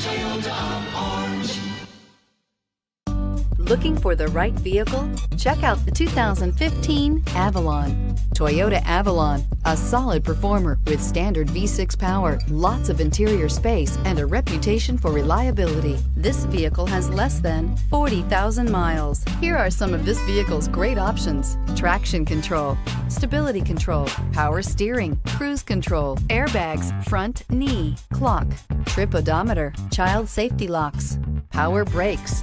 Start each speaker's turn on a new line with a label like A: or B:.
A: Toyota of Orange. Looking for the right vehicle? Check out the 2015 Avalon. Toyota Avalon, a solid performer with standard V6 power, lots of interior space, and a reputation for reliability. This vehicle has less than 40,000 miles. Here are some of this vehicle's great options. Traction control, stability control, power steering, cruise control, airbags, front knee, clock, trip odometer, child safety locks, power brakes,